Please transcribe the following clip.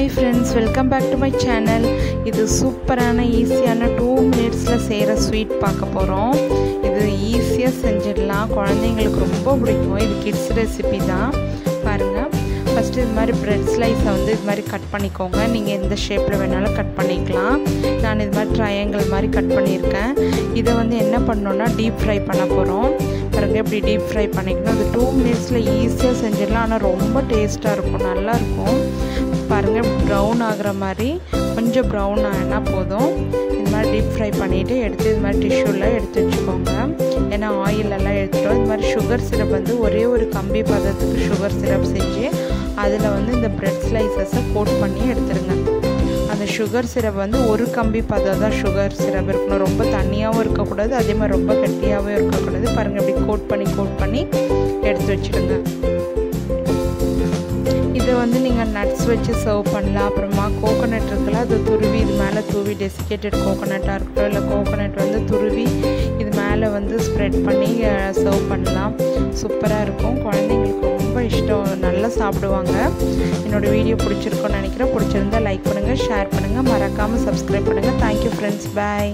Hi friends welcome back to my channel இது சூப்பரான ஈஸியான டூ மினிட்ஸில் செய்கிற ஸ்வீட் பார்க்க போகிறோம் இது ஈஸியாக செஞ்சிடலாம். குழந்தைங்களுக்கு ரொம்ப பிடிக்கும். இது கிட்ஸ் ரெசிபி தான். பாருங்கள் ஃபஸ்ட்டு இது மாதிரி ப்ரெட் ஸ்லைஸை வந்து இது மாதிரி கட் பண்ணிக்கோங்க. நீங்கள் எந்த ஷேப்பில் வேணாலும் கட் பண்ணி நான் இது மாதிரி ட்ரையாங்கிள் மாதிரி கட் பண்ணியிருக்கேன். இதை வந்து என்ன பண்ணோன்னா டீப் ஃப்ரை பண்ண போகிறோம் பாருங்க இப்படி டீப் ஃப்ரை பண்ணிக்கணும். அது டூ மினிட்ஸில் ஈஸியாக செஞ்சிடலாம். ஆனால் ரொம்ப டேஸ்ட்டாக இருக்கும். நல்லாயிருக்கும் பாருங்கள் ப்ரௌன் ஆகிற மாதிரி கொஞ்சம் ப்ரௌன் ஆனால் போதும். இது மாதிரி டீப் ஃப்ரை பண்ணிவிட்டு எடுத்து இது மாதிரி டிஷ்யூலாம் எடுத்து வச்சுக்கோங்க. ஏன்னா ஆயிலெல்லாம் எடுத்துட்டோம். இது மாதிரி சுகர் சிரப் வந்து ஒரே ஒரு கம்பி பதத்துக்கு சுகர் சிரப் செஞ்சு அதில் வந்து இந்த ப்ரெட் ஸ்லைசஸை கோட் பண்ணி எடுத்துருங்க. அந்த சுகர் சிரப் வந்து ஒரு கம்பி பதம் தான் சுகர் சிரப் இருக்கணும். ரொம்ப தண்ணியாகவும் இருக்கக்கூடாது அதே மாதிரி ரொம்ப கட்டியாகவும் இருக்கக்கூடாது. பாருங்கள் அப்படி கோட் பண்ணி கோட் பண்ணி எடுத்து வச்சுடுங்க. இதை வந்து நீங்கள் நட்ஸ் வச்சு சர்வ் பண்ணலாம். அப்புறமா கோகோனட் இருக்குல்ல அது துருவி இது மேலே தூவி டெசிகேட்டட் கோகோனட்டாக இருக்கட்டும் இல்லை கோகோனட் வந்து துருவி இது மேலே வந்து ஸ்ப்ரெட் பண்ணி சர்வ் பண்ணலாம். சூப்பராக இருக்கும். குழந்தைங்களுக்கு ரொம்ப நல்லா சாப்பிடுவாங்க. என்னோடய வீடியோ பிடிச்சிருக்கோன்னு நினைக்கிறேன். பிடிச்சிருந்தா லைக் பண்ணுங்கள் ஷேர் பண்ணுங்கள் மறக்காமல் சப்ஸ்கிரைப் பண்ணுங்கள் தேங்க்யூ ஃப்ரெண்ட்ஸ் பாய்